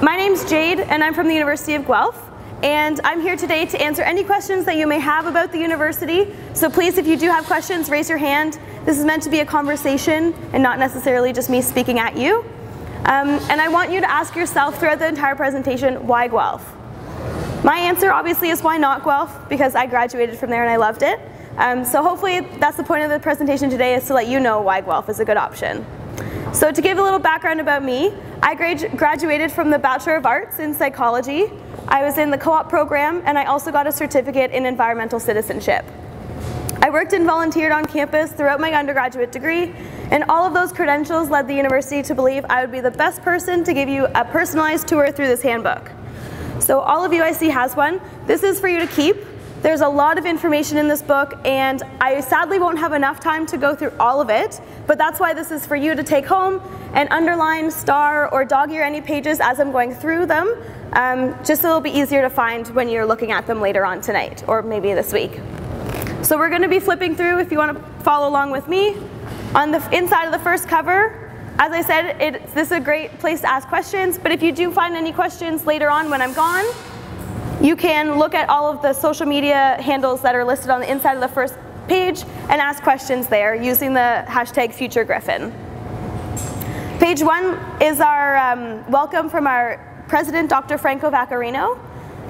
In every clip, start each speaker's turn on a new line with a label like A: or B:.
A: My name's Jade, and I'm from the University of Guelph. And I'm here today to answer any questions that you may have about the university. So please, if you do have questions, raise your hand. This is meant to be a conversation and not necessarily just me speaking at you. Um, and I want you to ask yourself throughout the entire presentation, why Guelph? My answer obviously is why not Guelph, because I graduated from there and I loved it. Um, so hopefully that's the point of the presentation today is to let you know why Guelph is a good option. So to give a little background about me, I graduated from the Bachelor of Arts in Psychology. I was in the co-op program and I also got a certificate in environmental citizenship. I worked and volunteered on campus throughout my undergraduate degree and all of those credentials led the university to believe I would be the best person to give you a personalized tour through this handbook. So all of you I see has one. This is for you to keep. There's a lot of information in this book and I sadly won't have enough time to go through all of it, but that's why this is for you to take home and underline, star, or dog ear any pages as I'm going through them, um, just so it'll be easier to find when you're looking at them later on tonight, or maybe this week. So we're gonna be flipping through if you wanna follow along with me. On the inside of the first cover, as I said, it, this is a great place to ask questions, but if you do find any questions later on when I'm gone, you can look at all of the social media handles that are listed on the inside of the first page and ask questions there using the hashtag FutureGryphon. Page one is our um, welcome from our president, Dr. Franco Vaccarino.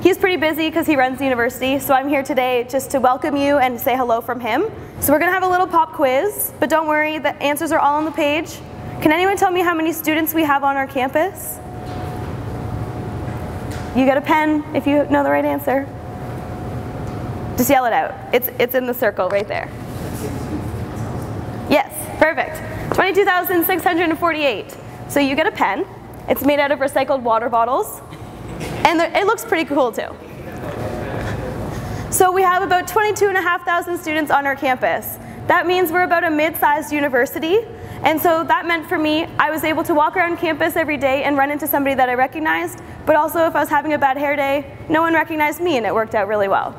A: He's pretty busy because he runs the university, so I'm here today just to welcome you and say hello from him. So we're gonna have a little pop quiz, but don't worry, the answers are all on the page. Can anyone tell me how many students we have on our campus? You get a pen if you know the right answer. Just yell it out. It's, it's in the circle right there. Yes, perfect. 22,648. So you get a pen. It's made out of recycled water bottles. And it looks pretty cool too. So we have about 22,500 students on our campus. That means we're about a mid-sized university and so that meant for me, I was able to walk around campus every day and run into somebody that I recognized, but also if I was having a bad hair day, no one recognized me and it worked out really well.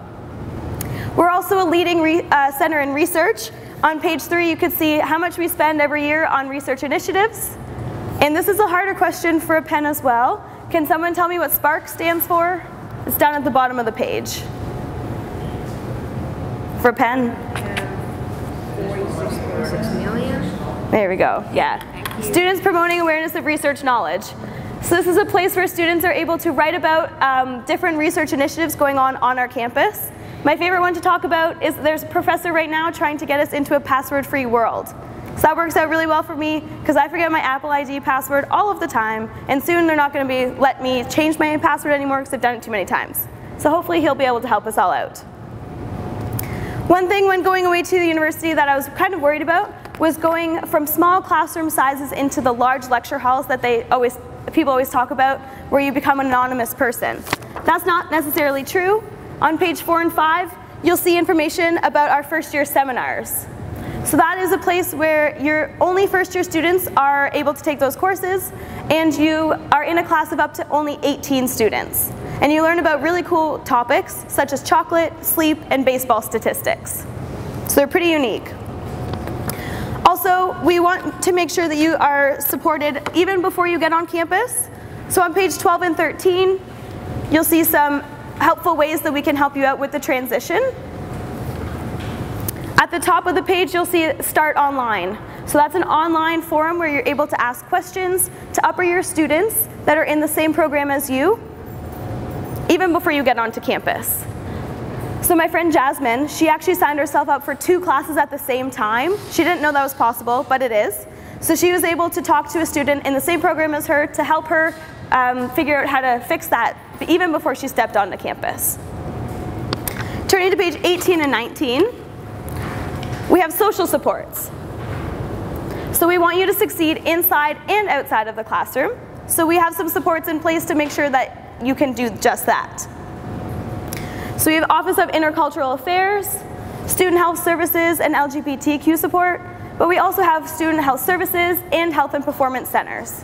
A: We're also a leading uh, center in research. On page three, you can see how much we spend every year on research initiatives. And this is a harder question for a pen as well. Can someone tell me what SPARK stands for? It's down at the bottom of the page. For a pen. 46 million. There we go, yeah. Students promoting awareness of research knowledge. So this is a place where students are able to write about um, different research initiatives going on on our campus. My favorite one to talk about is there's a professor right now trying to get us into a password-free world. So that works out really well for me because I forget my Apple ID password all of the time and soon they're not going to be let me change my password anymore because I've done it too many times. So hopefully he'll be able to help us all out. One thing when going away to the university that I was kind of worried about was going from small classroom sizes into the large lecture halls that they always, people always talk about, where you become an anonymous person. That's not necessarily true. On page four and five, you'll see information about our first year seminars. So that is a place where your only first year students are able to take those courses and you are in a class of up to only 18 students. And you learn about really cool topics such as chocolate, sleep, and baseball statistics. So they're pretty unique. Also, we want to make sure that you are supported even before you get on campus. So on page 12 and 13, you'll see some helpful ways that we can help you out with the transition. At the top of the page, you'll see Start Online. So that's an online forum where you're able to ask questions to upper year students that are in the same program as you, even before you get onto campus. So my friend Jasmine, she actually signed herself up for two classes at the same time. She didn't know that was possible, but it is. So she was able to talk to a student in the same program as her to help her um, figure out how to fix that even before she stepped onto campus. Turning to page 18 and 19, we have social supports. So we want you to succeed inside and outside of the classroom. So we have some supports in place to make sure that you can do just that. So we have Office of Intercultural Affairs, Student Health Services, and LGBTQ support, but we also have Student Health Services and Health and Performance Centers.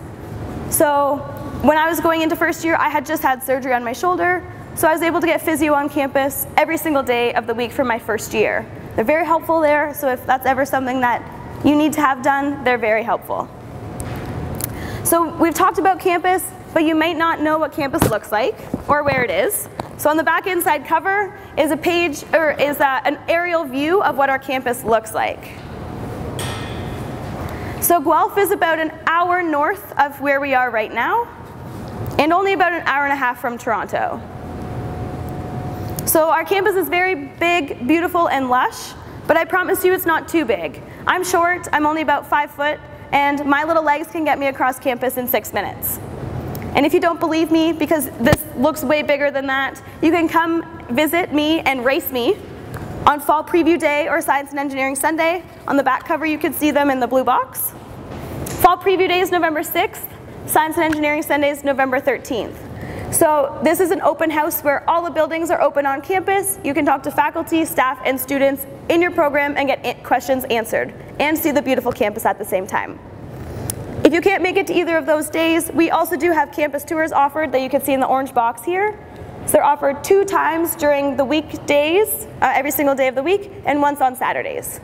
A: So when I was going into first year, I had just had surgery on my shoulder, so I was able to get physio on campus every single day of the week for my first year. They're very helpful there, so if that's ever something that you need to have done, they're very helpful. So we've talked about campus, but you might not know what campus looks like or where it is. So on the back inside cover is a page, or is a, an aerial view of what our campus looks like. So Guelph is about an hour north of where we are right now, and only about an hour and a half from Toronto. So our campus is very big, beautiful, and lush, but I promise you it's not too big. I'm short, I'm only about five foot, and my little legs can get me across campus in six minutes. And if you don't believe me, because this looks way bigger than that, you can come visit me and race me on Fall Preview Day or Science and Engineering Sunday. On the back cover, you can see them in the blue box. Fall Preview Day is November 6th. Science and Engineering Sunday is November 13th. So this is an open house where all the buildings are open on campus. You can talk to faculty, staff, and students in your program and get questions answered and see the beautiful campus at the same time. If you can't make it to either of those days, we also do have campus tours offered that you can see in the orange box here. So they're offered two times during the weekdays, uh, every single day of the week, and once on Saturdays.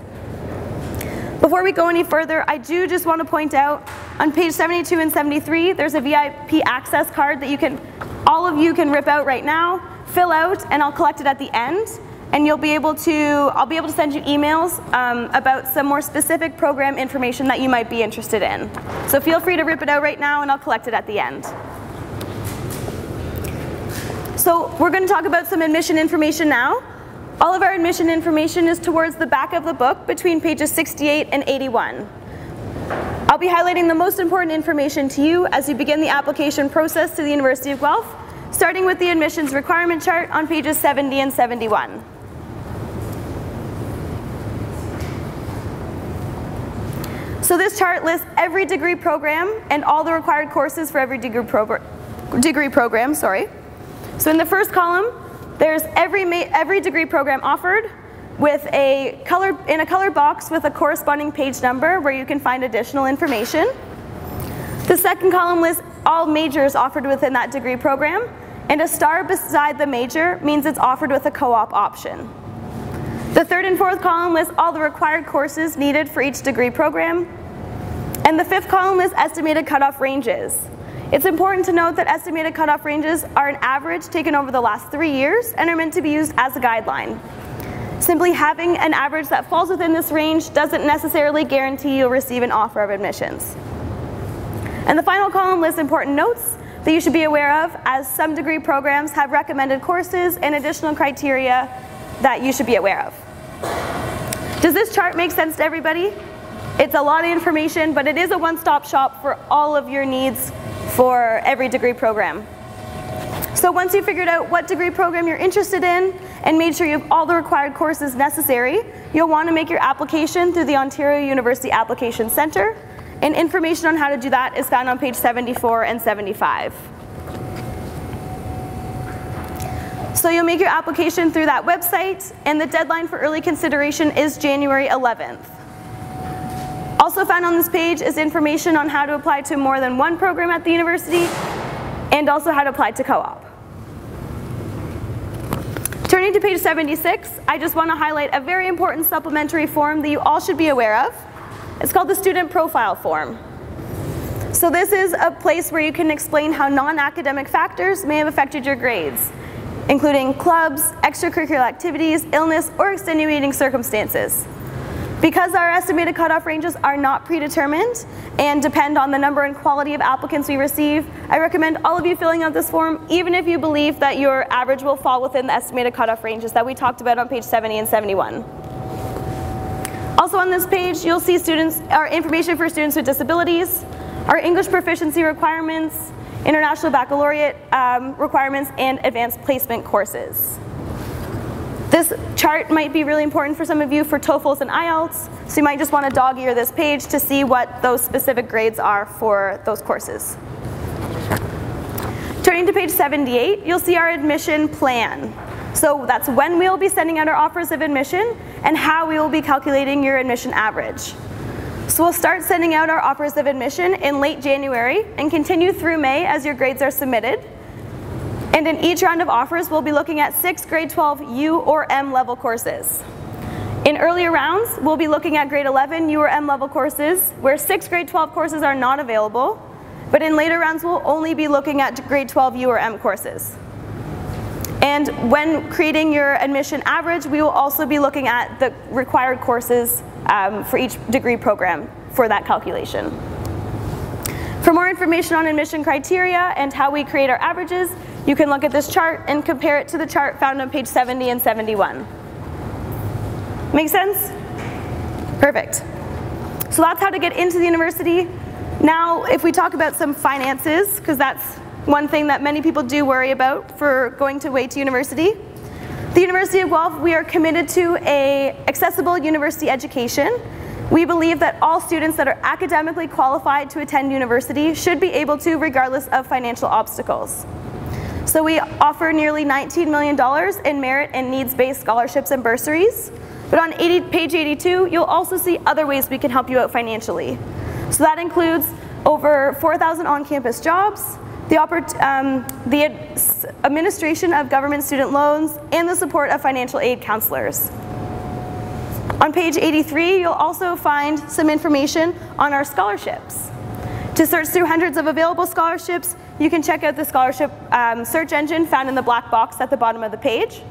A: Before we go any further, I do just want to point out on page 72 and 73, there's a VIP access card that you can, all of you can rip out right now, fill out, and I'll collect it at the end. And you'll be able to, I'll be able to send you emails um, about some more specific program information that you might be interested in. So feel free to rip it out right now and I'll collect it at the end. So we're going to talk about some admission information now. All of our admission information is towards the back of the book between pages 68 and 81. I'll be highlighting the most important information to you as you begin the application process to the University of Guelph, starting with the admissions requirement chart on pages 70 and 71. So this chart lists every degree program and all the required courses for every degree, progr degree program. Sorry. So in the first column, there's every, every degree program offered, with a color, in a colored box with a corresponding page number where you can find additional information. The second column lists all majors offered within that degree program, and a star beside the major means it's offered with a co-op option. The third and fourth column lists all the required courses needed for each degree program, and the fifth column lists estimated cutoff ranges. It's important to note that estimated cutoff ranges are an average taken over the last three years and are meant to be used as a guideline. Simply having an average that falls within this range doesn't necessarily guarantee you'll receive an offer of admissions. And the final column lists important notes that you should be aware of as some degree programs have recommended courses and additional criteria that you should be aware of. Does this chart make sense to everybody? It's a lot of information, but it is a one-stop shop for all of your needs for every degree program. So once you've figured out what degree program you're interested in and made sure you have all the required courses necessary, you'll want to make your application through the Ontario University Application Centre, and information on how to do that is found on page 74 and 75. So you'll make your application through that website, and the deadline for early consideration is January 11th. Also found on this page is information on how to apply to more than one program at the university, and also how to apply to co-op. Turning to page 76, I just want to highlight a very important supplementary form that you all should be aware of. It's called the Student Profile Form. So this is a place where you can explain how non-academic factors may have affected your grades, including clubs, extracurricular activities, illness, or extenuating circumstances. Because our estimated cutoff ranges are not predetermined and depend on the number and quality of applicants we receive, I recommend all of you filling out this form, even if you believe that your average will fall within the estimated cutoff ranges that we talked about on page 70 and 71. Also on this page, you'll see students, our information for students with disabilities, our English proficiency requirements, international baccalaureate um, requirements, and advanced placement courses. This chart might be really important for some of you for TOEFLs and IELTS, so you might just want to dog ear this page to see what those specific grades are for those courses. Turning to page 78, you'll see our admission plan. So that's when we will be sending out our offers of admission and how we will be calculating your admission average. So we'll start sending out our offers of admission in late January and continue through May as your grades are submitted. And in each round of offers, we'll be looking at six grade 12 U or M level courses. In earlier rounds, we'll be looking at grade 11 U or M level courses, where six grade 12 courses are not available, but in later rounds we'll only be looking at grade 12 U or M courses. And when creating your admission average, we will also be looking at the required courses um, for each degree program for that calculation. For more information on admission criteria and how we create our averages, you can look at this chart and compare it to the chart found on page 70 and 71. Make sense? Perfect. So that's how to get into the university. Now, if we talk about some finances, because that's one thing that many people do worry about for going to way to university. The University of Guelph, we are committed to a accessible university education. We believe that all students that are academically qualified to attend university should be able to regardless of financial obstacles. So we offer nearly $19 million in merit and needs-based scholarships and bursaries. But on 80, page 82, you'll also see other ways we can help you out financially. So that includes over 4,000 on-campus jobs, the, um, the administration of government student loans, and the support of financial aid counselors. On page 83, you'll also find some information on our scholarships. To search through hundreds of available scholarships, you can check out the scholarship um, search engine found in the black box at the bottom of the page.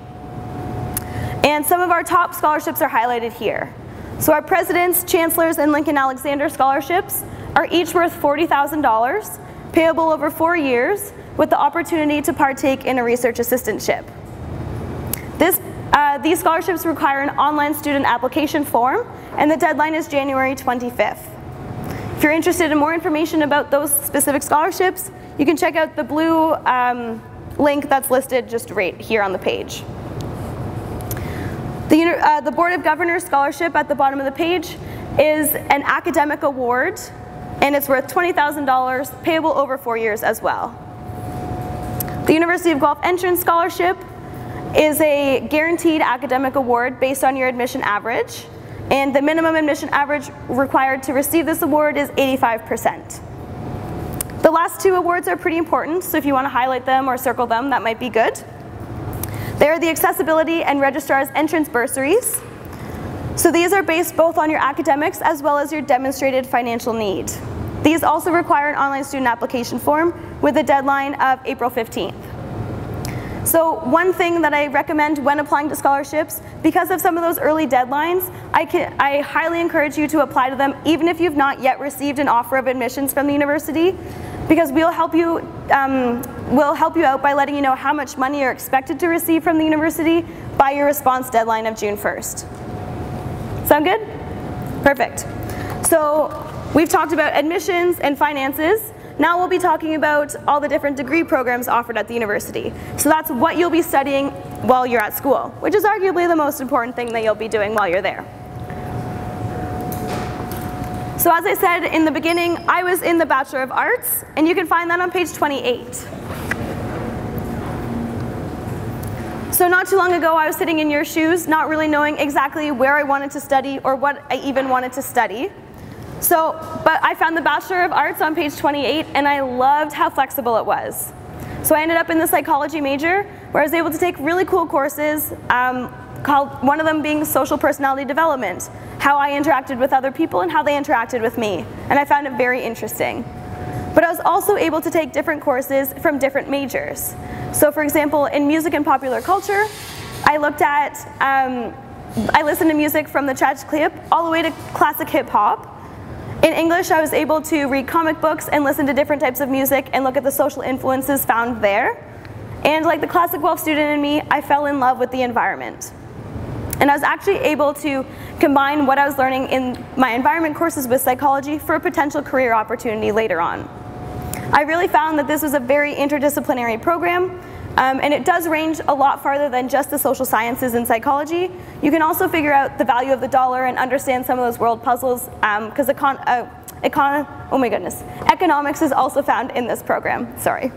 A: And some of our top scholarships are highlighted here. So our presidents, chancellors, and Lincoln Alexander scholarships are each worth $40,000, payable over four years, with the opportunity to partake in a research assistantship. This, uh, these scholarships require an online student application form, and the deadline is January 25th. If you're interested in more information about those specific scholarships, you can check out the blue um, link that's listed just right here on the page. The, uh, the Board of Governors Scholarship at the bottom of the page is an academic award and it's worth $20,000 payable over four years as well. The University of Guelph Entrance Scholarship is a guaranteed academic award based on your admission average and the minimum admission average required to receive this award is 85%. The last two awards are pretty important, so if you want to highlight them or circle them, that might be good. They are the Accessibility and Registrar's Entrance Bursaries. So these are based both on your academics as well as your demonstrated financial need. These also require an online student application form with a deadline of April 15th. So one thing that I recommend when applying to scholarships, because of some of those early deadlines, I, can, I highly encourage you to apply to them even if you've not yet received an offer of admissions from the university, because we'll help you um, we'll help you out by letting you know how much money you're expected to receive from the university by your response deadline of June 1st. Sound good? Perfect. So we've talked about admissions and finances. Now we'll be talking about all the different degree programs offered at the university. So that's what you'll be studying while you're at school, which is arguably the most important thing that you'll be doing while you're there. So as I said in the beginning, I was in the Bachelor of Arts, and you can find that on page 28. So not too long ago, I was sitting in your shoes, not really knowing exactly where I wanted to study or what I even wanted to study. So, but I found the Bachelor of Arts on page 28, and I loved how flexible it was. So I ended up in the psychology major, where I was able to take really cool courses, um, called one of them being social personality development, how I interacted with other people and how they interacted with me. And I found it very interesting. But I was also able to take different courses from different majors. So for example, in music and popular culture, I looked at, um, I listened to music from the Chach Clip all the way to classic hip hop. In English, I was able to read comic books and listen to different types of music and look at the social influences found there. And like the classic Guelph student in me, I fell in love with the environment. And I was actually able to combine what I was learning in my environment courses with psychology for a potential career opportunity later on. I really found that this was a very interdisciplinary program um, and it does range a lot farther than just the social sciences and psychology. You can also figure out the value of the dollar and understand some of those world puzzles because um, econ, uh, econ oh my goodness, economics is also found in this program, sorry.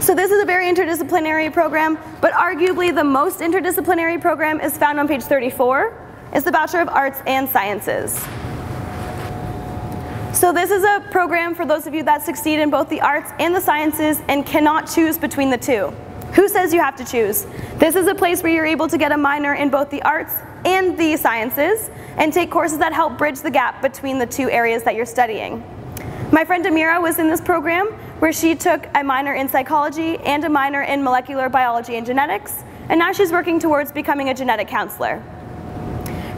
A: So this is a very interdisciplinary program, but arguably the most interdisciplinary program is found on page 34. It's the Bachelor of Arts and Sciences. So this is a program for those of you that succeed in both the arts and the sciences and cannot choose between the two. Who says you have to choose? This is a place where you're able to get a minor in both the arts and the sciences and take courses that help bridge the gap between the two areas that you're studying. My friend Amira was in this program where she took a minor in psychology and a minor in molecular biology and genetics, and now she's working towards becoming a genetic counselor.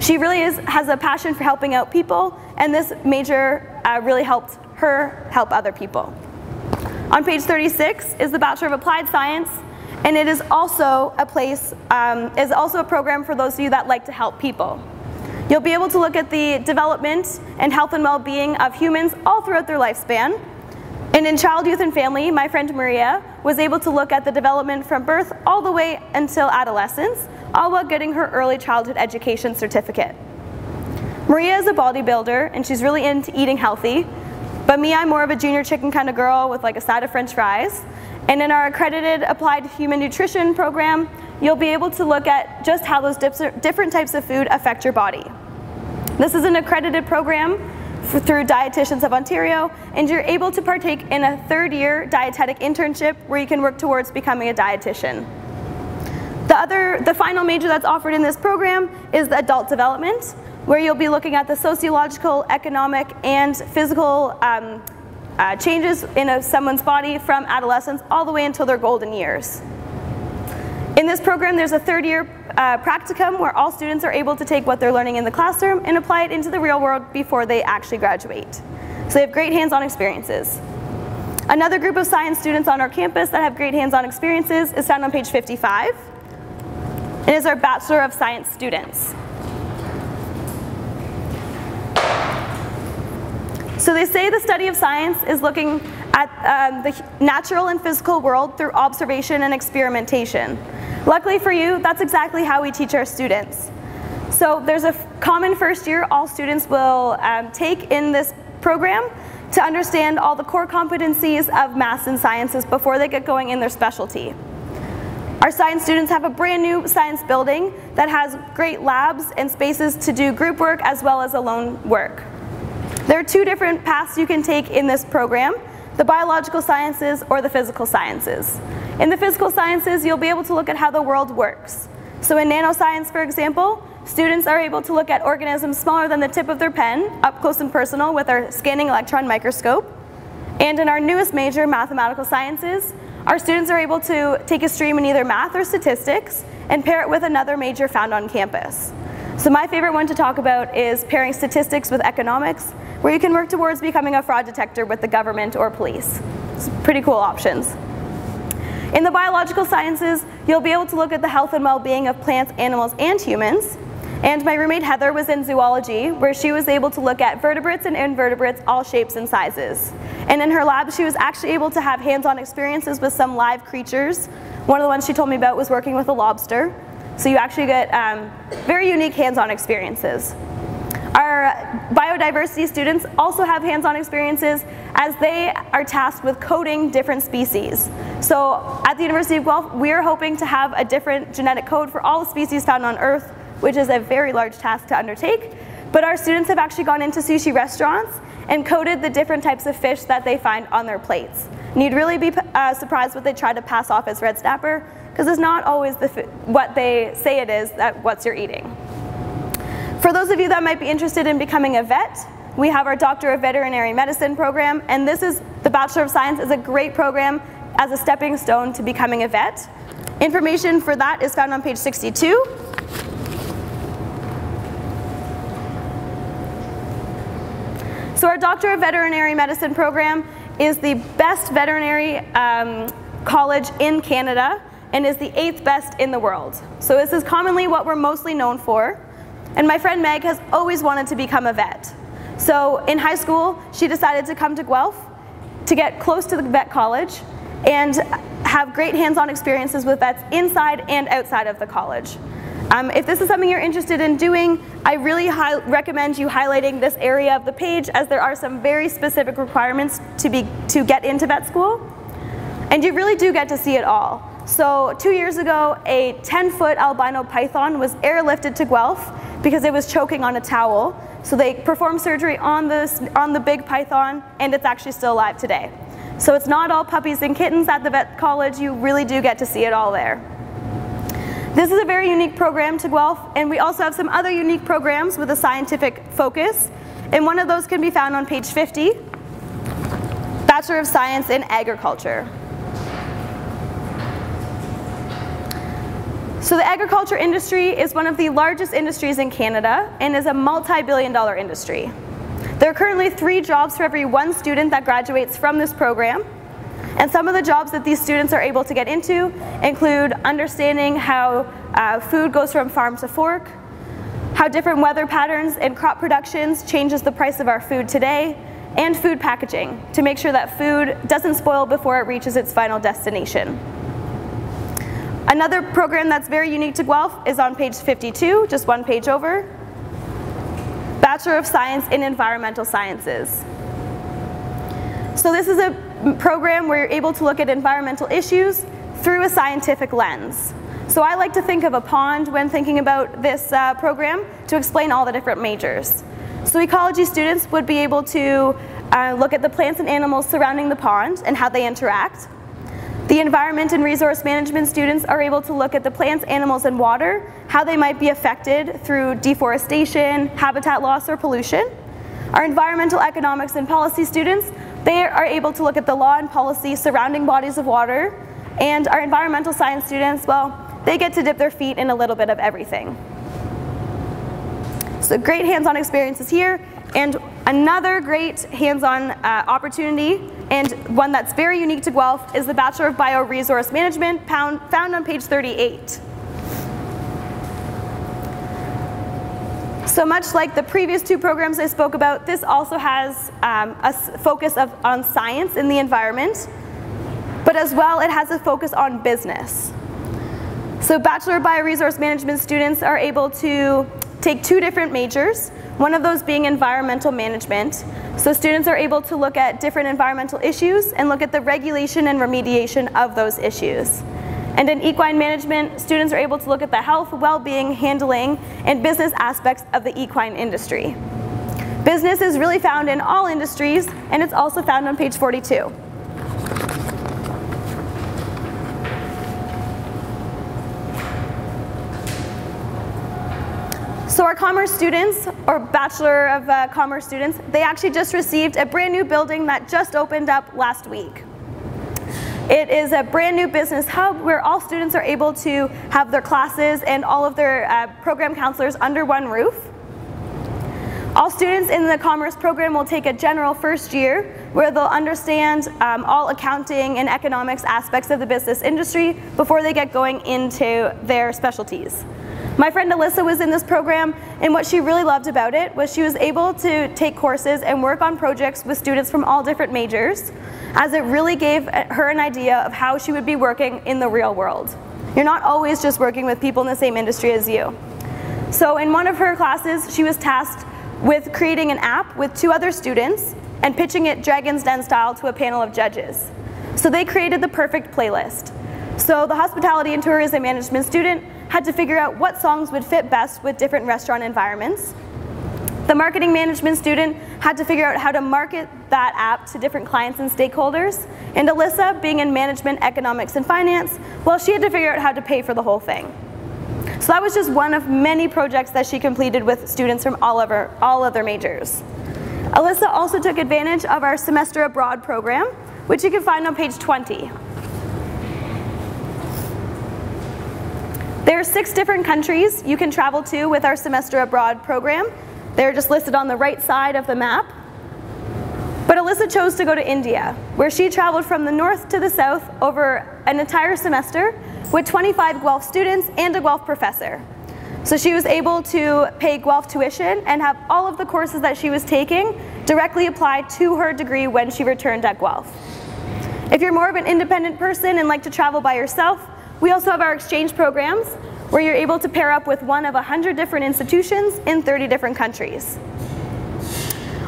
A: She really is, has a passion for helping out people, and this major uh, really helped her help other people. On page 36 is the Bachelor of Applied Science, and it is also a place, um, is also a program for those of you that like to help people. You'll be able to look at the development and health and well-being of humans all throughout their lifespan. And in Child, Youth, and Family, my friend Maria was able to look at the development from birth all the way until adolescence, all while getting her early childhood education certificate. Maria is a bodybuilder, and she's really into eating healthy, but me, I'm more of a junior chicken kind of girl with like a side of french fries. And in our accredited applied human nutrition program, you'll be able to look at just how those different types of food affect your body. This is an accredited program through Dietitians of Ontario, and you're able to partake in a third year dietetic internship where you can work towards becoming a dietitian. The other, the final major that's offered in this program is adult development, where you'll be looking at the sociological, economic, and physical um, uh, changes in a, someone's body from adolescence all the way until their golden years. In this program, there's a third year uh, practicum where all students are able to take what they're learning in the classroom and apply it into the real world before they actually graduate. So they have great hands-on experiences. Another group of science students on our campus that have great hands-on experiences is found on page 55. It is our Bachelor of Science students. So they say the study of science is looking at um, the natural and physical world through observation and experimentation. Luckily for you, that's exactly how we teach our students. So there's a common first year all students will um, take in this program to understand all the core competencies of math and sciences before they get going in their specialty. Our science students have a brand new science building that has great labs and spaces to do group work as well as alone work. There are two different paths you can take in this program, the biological sciences or the physical sciences. In the physical sciences, you'll be able to look at how the world works. So in nanoscience, for example, students are able to look at organisms smaller than the tip of their pen, up close and personal with our scanning electron microscope. And in our newest major, mathematical sciences, our students are able to take a stream in either math or statistics and pair it with another major found on campus. So my favorite one to talk about is pairing statistics with economics where you can work towards becoming a fraud detector with the government or police. It's pretty cool options. In the biological sciences, you'll be able to look at the health and well-being of plants, animals, and humans. And my roommate Heather was in zoology, where she was able to look at vertebrates and invertebrates, all shapes and sizes. And in her lab, she was actually able to have hands-on experiences with some live creatures. One of the ones she told me about was working with a lobster. So you actually get um, very unique hands-on experiences. Our biodiversity students also have hands-on experiences as they are tasked with coding different species. So at the University of Guelph, we're hoping to have a different genetic code for all the species found on Earth, which is a very large task to undertake. But our students have actually gone into sushi restaurants and coded the different types of fish that they find on their plates. And you'd really be uh, surprised what they try to pass off as red snapper, because it's not always the what they say it is that what you're eating. For those of you that might be interested in becoming a vet, we have our Doctor of Veterinary Medicine program, and this is the Bachelor of Science is a great program as a stepping stone to becoming a vet. Information for that is found on page 62. So our Doctor of Veterinary Medicine program is the best veterinary um, college in Canada and is the eighth best in the world. So this is commonly what we're mostly known for. And my friend Meg has always wanted to become a vet. So in high school, she decided to come to Guelph to get close to the vet college and have great hands-on experiences with vets inside and outside of the college. Um, if this is something you're interested in doing, I really recommend you highlighting this area of the page as there are some very specific requirements to, be, to get into vet school. And you really do get to see it all. So two years ago, a 10-foot albino python was airlifted to Guelph because it was choking on a towel. So they performed surgery on, on the big python, and it's actually still alive today. So it's not all puppies and kittens at the vet college. You really do get to see it all there. This is a very unique program to Guelph, and we also have some other unique programs with a scientific focus. And one of those can be found on page 50. Bachelor of Science in Agriculture. So the agriculture industry is one of the largest industries in Canada and is a multi-billion dollar industry. There are currently three jobs for every one student that graduates from this program. And some of the jobs that these students are able to get into include understanding how uh, food goes from farm to fork, how different weather patterns and crop productions changes the price of our food today, and food packaging to make sure that food doesn't spoil before it reaches its final destination. Another program that's very unique to Guelph is on page 52, just one page over. Bachelor of Science in Environmental Sciences. So this is a program where you're able to look at environmental issues through a scientific lens. So I like to think of a pond when thinking about this uh, program to explain all the different majors. So ecology students would be able to uh, look at the plants and animals surrounding the pond and how they interact. The environment and resource management students are able to look at the plants, animals, and water, how they might be affected through deforestation, habitat loss, or pollution. Our environmental economics and policy students, they are able to look at the law and policy surrounding bodies of water. And our environmental science students, well, they get to dip their feet in a little bit of everything. So great hands-on experiences here. And another great hands-on uh, opportunity and one that's very unique to Guelph is the Bachelor of Bioresource Management found, found on page 38. So much like the previous two programs I spoke about, this also has um, a focus of, on science in the environment, but as well it has a focus on business. So Bachelor of Bioresource Management students are able to take two different majors, one of those being environmental management. So students are able to look at different environmental issues and look at the regulation and remediation of those issues. And in equine management, students are able to look at the health, well-being, handling, and business aspects of the equine industry. Business is really found in all industries, and it's also found on page 42. So our commerce students, or Bachelor of uh, Commerce students, they actually just received a brand new building that just opened up last week. It is a brand new business hub where all students are able to have their classes and all of their uh, program counselors under one roof. All students in the commerce program will take a general first year where they'll understand um, all accounting and economics aspects of the business industry before they get going into their specialties. My friend Alyssa was in this program, and what she really loved about it was she was able to take courses and work on projects with students from all different majors, as it really gave her an idea of how she would be working in the real world. You're not always just working with people in the same industry as you. So in one of her classes, she was tasked with creating an app with two other students and pitching it Dragon's Den style to a panel of judges. So they created the perfect playlist. So the hospitality and tourism management student had to figure out what songs would fit best with different restaurant environments. The marketing management student had to figure out how to market that app to different clients and stakeholders. And Alyssa, being in management, economics, and finance, well, she had to figure out how to pay for the whole thing. So that was just one of many projects that she completed with students from all of her, all other majors. Alyssa also took advantage of our semester abroad program, which you can find on page 20. There are six different countries you can travel to with our semester abroad program. They're just listed on the right side of the map. But Alyssa chose to go to India, where she traveled from the north to the south over an entire semester with 25 Guelph students and a Guelph professor. So she was able to pay Guelph tuition and have all of the courses that she was taking directly applied to her degree when she returned at Guelph. If you're more of an independent person and like to travel by yourself, we also have our exchange programs where you're able to pair up with one of 100 different institutions in 30 different countries.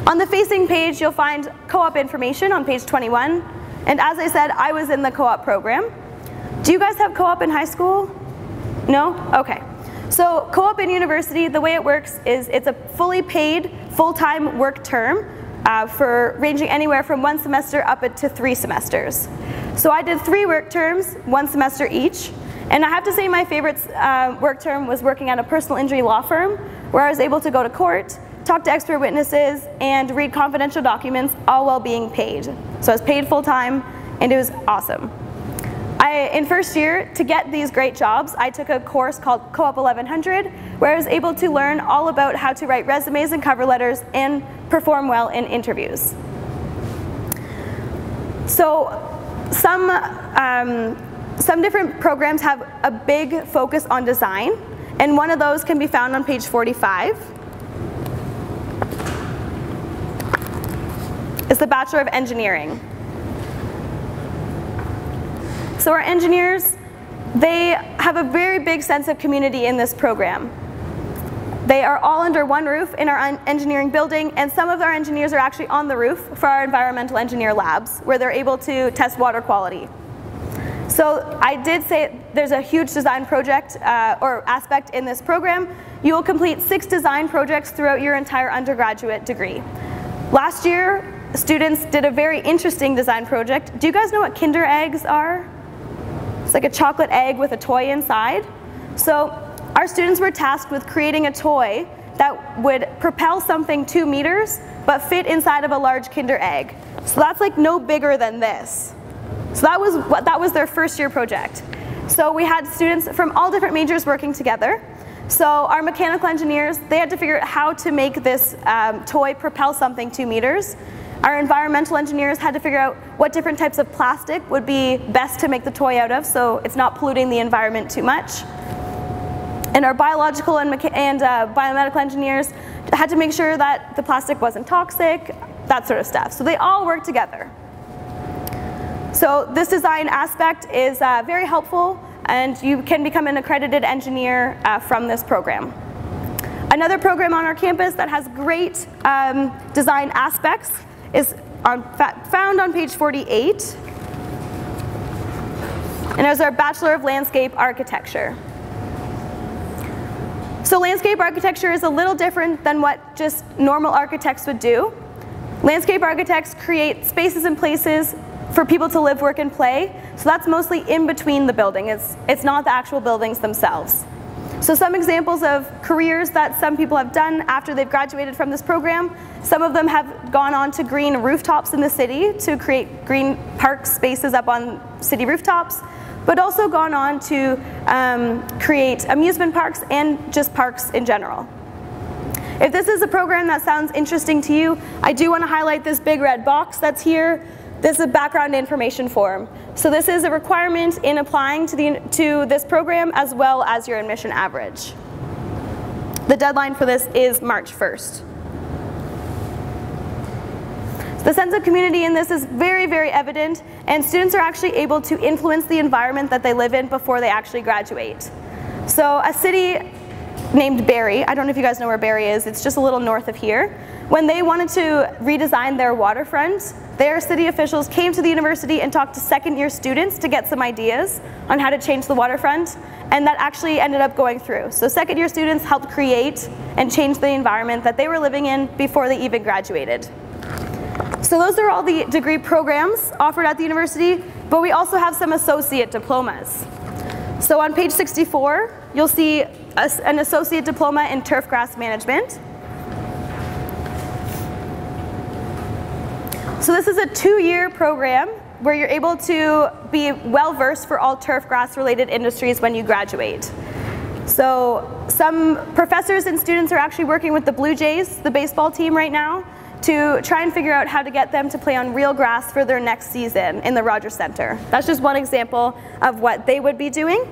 A: On the facing page, you'll find co-op information on page 21. And as I said, I was in the co-op program. Do you guys have co-op in high school? No? Okay. So co-op in university, the way it works is it's a fully paid, full-time work term uh, for ranging anywhere from one semester up to three semesters. So I did three work terms, one semester each. And I have to say my favorite uh, work term was working at a personal injury law firm where I was able to go to court, talk to expert witnesses, and read confidential documents, all while being paid. So I was paid full time, and it was awesome. I, in first year, to get these great jobs, I took a course called Co-op 1100, where I was able to learn all about how to write resumes and cover letters and perform well in interviews. So some, um, some different programs have a big focus on design, and one of those can be found on page 45. It's the Bachelor of Engineering. So our engineers, they have a very big sense of community in this program. They are all under one roof in our engineering building, and some of our engineers are actually on the roof for our environmental engineer labs, where they're able to test water quality. So I did say there's a huge design project uh, or aspect in this program. You will complete six design projects throughout your entire undergraduate degree. Last year, students did a very interesting design project. Do you guys know what Kinder eggs are? It's like a chocolate egg with a toy inside. So our students were tasked with creating a toy that would propel something two meters, but fit inside of a large Kinder egg. So that's like no bigger than this. So that was, what, that was their first year project. So we had students from all different majors working together. So our mechanical engineers, they had to figure out how to make this um, toy propel something two meters. Our environmental engineers had to figure out what different types of plastic would be best to make the toy out of so it's not polluting the environment too much. And our biological and, and uh, biomedical engineers had to make sure that the plastic wasn't toxic, that sort of stuff. So they all work together. So this design aspect is uh, very helpful and you can become an accredited engineer uh, from this program. Another program on our campus that has great um, design aspects is on, found on page 48. And was our Bachelor of Landscape Architecture. So landscape architecture is a little different than what just normal architects would do. Landscape architects create spaces and places for people to live, work, and play. So that's mostly in between the building. It's, it's not the actual buildings themselves. So some examples of careers that some people have done after they've graduated from this program, some of them have gone on to green rooftops in the city to create green park spaces up on city rooftops, but also gone on to um, create amusement parks and just parks in general. If this is a program that sounds interesting to you, I do want to highlight this big red box that's here. This is a background information form. So this is a requirement in applying to, the, to this program as well as your admission average. The deadline for this is March 1st. The sense of community in this is very, very evident, and students are actually able to influence the environment that they live in before they actually graduate. So a city named Barrie, I don't know if you guys know where Barrie is, it's just a little north of here. When they wanted to redesign their waterfront, their city officials came to the university and talked to second year students to get some ideas on how to change the waterfront, and that actually ended up going through. So second year students helped create and change the environment that they were living in before they even graduated. So those are all the degree programs offered at the university, but we also have some associate diplomas. So on page 64, you'll see an associate diploma in turf grass management. So this is a two-year program where you're able to be well-versed for all turf grass related industries when you graduate. So some professors and students are actually working with the Blue Jays, the baseball team right now, to try and figure out how to get them to play on real grass for their next season in the Rogers Center. That's just one example of what they would be doing.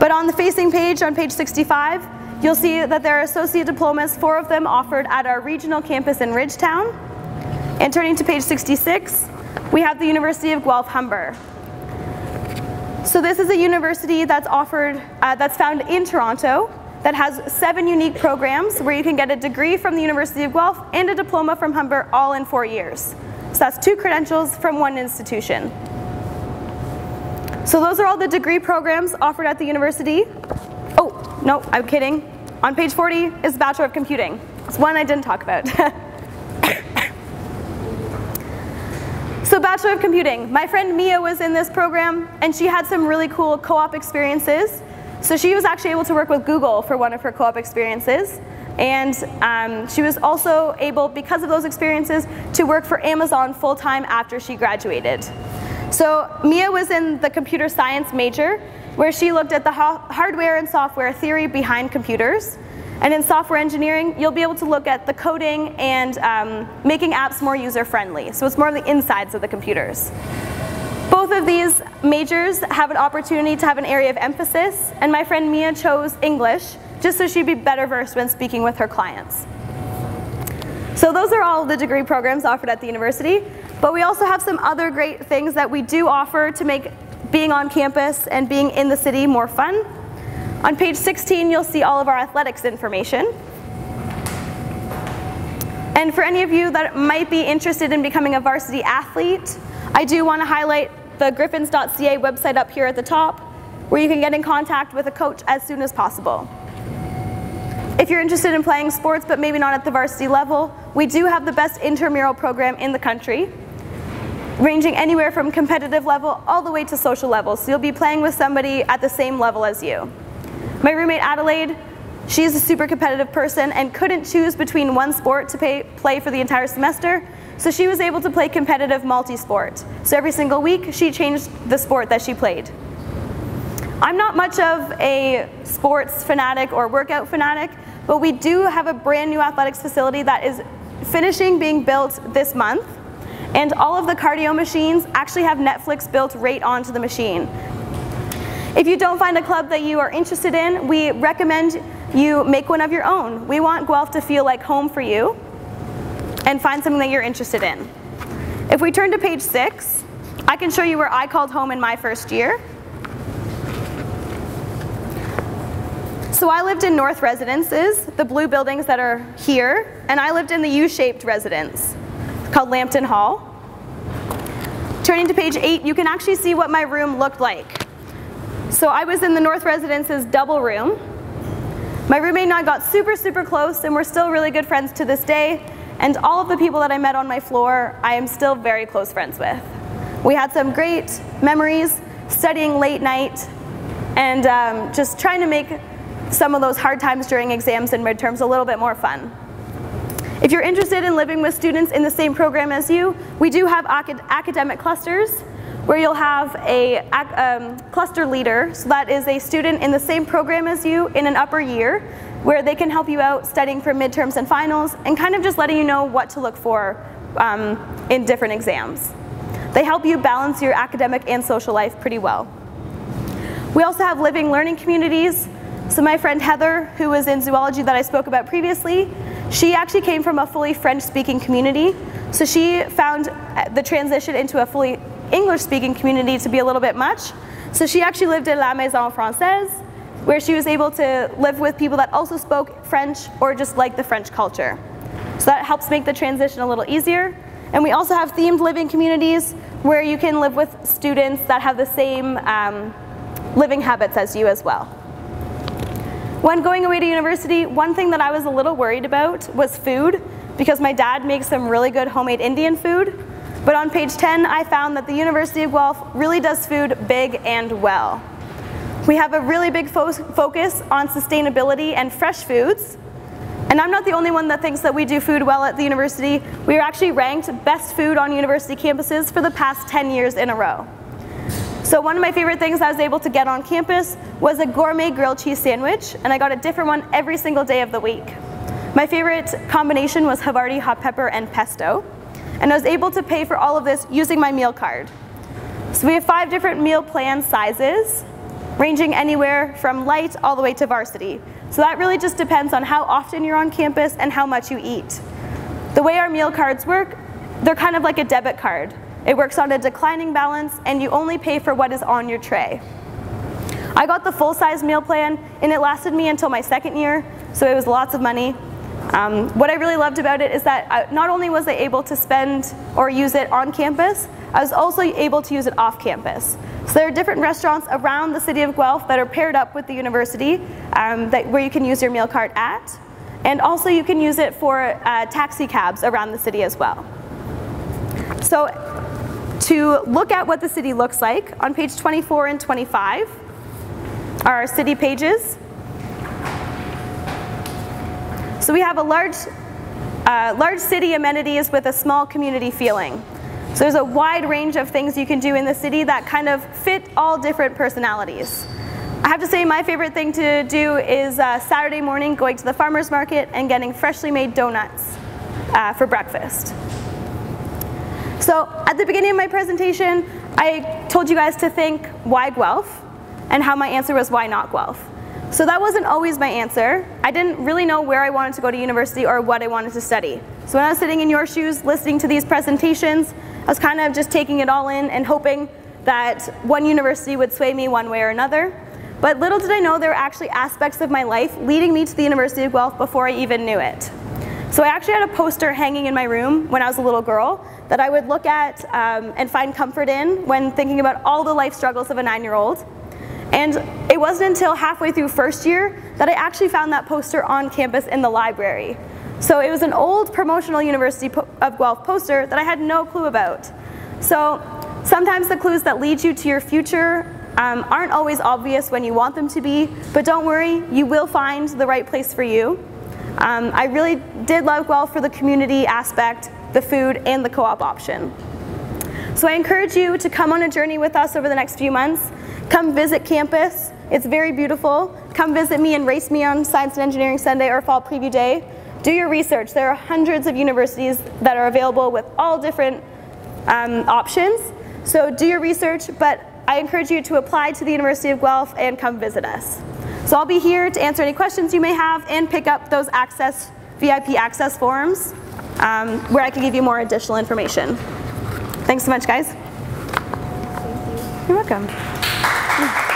A: But on the facing page, on page 65, you'll see that there are associate diplomas, four of them offered at our regional campus in Ridgetown. And turning to page 66, we have the University of Guelph Humber. So this is a university that's offered, uh, that's found in Toronto, that has seven unique programs where you can get a degree from the University of Guelph and a diploma from Humber all in four years. So that's two credentials from one institution. So those are all the degree programs offered at the university. Oh, no, I'm kidding. On page 40 is the Bachelor of Computing. It's one I didn't talk about. So Bachelor of Computing, my friend Mia was in this program and she had some really cool co-op experiences. So she was actually able to work with Google for one of her co-op experiences. And um, she was also able, because of those experiences, to work for Amazon full-time after she graduated. So Mia was in the computer science major, where she looked at the hardware and software theory behind computers. And in software engineering, you'll be able to look at the coding and um, making apps more user-friendly. So it's more on the insides of the computers. Both of these majors have an opportunity to have an area of emphasis, and my friend Mia chose English, just so she'd be better versed when speaking with her clients. So those are all the degree programs offered at the university, but we also have some other great things that we do offer to make being on campus and being in the city more fun. On page 16, you'll see all of our athletics information. And for any of you that might be interested in becoming a varsity athlete, I do want to highlight the gryphons.ca website up here at the top, where you can get in contact with a coach as soon as possible. If you're interested in playing sports but maybe not at the varsity level, we do have the best intramural program in the country, ranging anywhere from competitive level all the way to social level. So you'll be playing with somebody at the same level as you. My roommate Adelaide, she's a super competitive person and couldn't choose between one sport to pay, play for the entire semester, so she was able to play competitive multi-sport. So every single week, she changed the sport that she played. I'm not much of a sports fanatic or workout fanatic, but we do have a brand new athletics facility that is finishing being built this month. And all of the cardio machines actually have Netflix built right onto the machine. If you don't find a club that you are interested in, we recommend you make one of your own. We want Guelph to feel like home for you and find something that you're interested in. If we turn to page six, I can show you where I called home in my first year. So I lived in North Residences, the blue buildings that are here, and I lived in the U-shaped residence called Lambton Hall. Turning to page eight, you can actually see what my room looked like. So I was in the North Residences double room. My roommate and I got super, super close, and we're still really good friends to this day. And all of the people that I met on my floor, I am still very close friends with. We had some great memories studying late night and um, just trying to make some of those hard times during exams and midterms a little bit more fun. If you're interested in living with students in the same program as you, we do have acad academic clusters where you'll have a um, cluster leader, so that is a student in the same program as you in an upper year, where they can help you out studying for midterms and finals and kind of just letting you know what to look for um, in different exams. They help you balance your academic and social life pretty well. We also have living learning communities so my friend Heather, who was in zoology that I spoke about previously, she actually came from a fully French-speaking community. So she found the transition into a fully English-speaking community to be a little bit much. So she actually lived in La Maison Française, where she was able to live with people that also spoke French or just like the French culture. So that helps make the transition a little easier. And we also have themed living communities where you can live with students that have the same um, living habits as you as well. When going away to university, one thing that I was a little worried about was food, because my dad makes some really good homemade Indian food. But on page 10, I found that the University of Guelph really does food big and well. We have a really big fo focus on sustainability and fresh foods. And I'm not the only one that thinks that we do food well at the university. We are actually ranked best food on university campuses for the past 10 years in a row. So one of my favorite things I was able to get on campus was a gourmet grilled cheese sandwich, and I got a different one every single day of the week. My favorite combination was Havarti hot pepper and pesto, and I was able to pay for all of this using my meal card. So we have five different meal plan sizes, ranging anywhere from light all the way to varsity. So that really just depends on how often you're on campus and how much you eat. The way our meal cards work, they're kind of like a debit card. It works on a declining balance and you only pay for what is on your tray. I got the full-size meal plan and it lasted me until my second year, so it was lots of money. Um, what I really loved about it is that I, not only was I able to spend or use it on campus, I was also able to use it off campus. So there are different restaurants around the city of Guelph that are paired up with the university um, that, where you can use your meal card at. And also you can use it for uh, taxi cabs around the city as well. So to look at what the city looks like, on page 24 and 25 are our city pages. So we have a large, uh, large city amenities with a small community feeling. So there's a wide range of things you can do in the city that kind of fit all different personalities. I have to say my favorite thing to do is uh, Saturday morning going to the farmer's market and getting freshly made donuts uh, for breakfast. So at the beginning of my presentation, I told you guys to think why Guelph and how my answer was why not Guelph. So that wasn't always my answer. I didn't really know where I wanted to go to university or what I wanted to study. So when I was sitting in your shoes listening to these presentations, I was kind of just taking it all in and hoping that one university would sway me one way or another. But little did I know there were actually aspects of my life leading me to the University of Guelph before I even knew it. So I actually had a poster hanging in my room when I was a little girl that I would look at um, and find comfort in when thinking about all the life struggles of a nine-year-old. And it wasn't until halfway through first year that I actually found that poster on campus in the library. So it was an old promotional University of Guelph poster that I had no clue about. So sometimes the clues that lead you to your future um, aren't always obvious when you want them to be, but don't worry, you will find the right place for you. Um, I really did love Guelph for the community aspect, the food, and the co-op option. So I encourage you to come on a journey with us over the next few months. Come visit campus. It's very beautiful. Come visit me and race me on Science and Engineering Sunday or Fall Preview Day. Do your research. There are hundreds of universities that are available with all different um, options. So do your research, but I encourage you to apply to the University of Guelph and come visit us. So I'll be here to answer any questions you may have and pick up those access VIP access forms um, where I can give you more additional information. Thanks so much, guys.
B: Thank you.
A: You're welcome. Thank you.